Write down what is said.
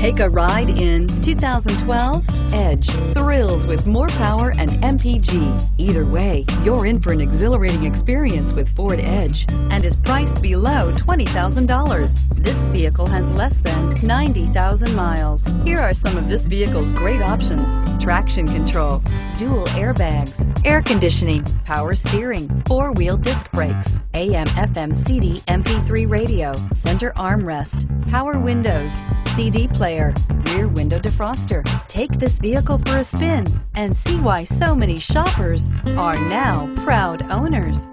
Take a ride in 2012 Edge. Thrills with more power and MPG. Either way, you're in for an exhilarating experience with Ford Edge and is priced below $20,000. This vehicle has less than 90,000 miles. Here are some of this vehicle's great options. Traction control, dual airbags, air conditioning, power steering, four-wheel disc brakes, AM, FM, CD, MP3 radio, center armrest, power windows, CD player, rear window defroster. Take this vehicle for a spin and see why so many shoppers are now proud owners.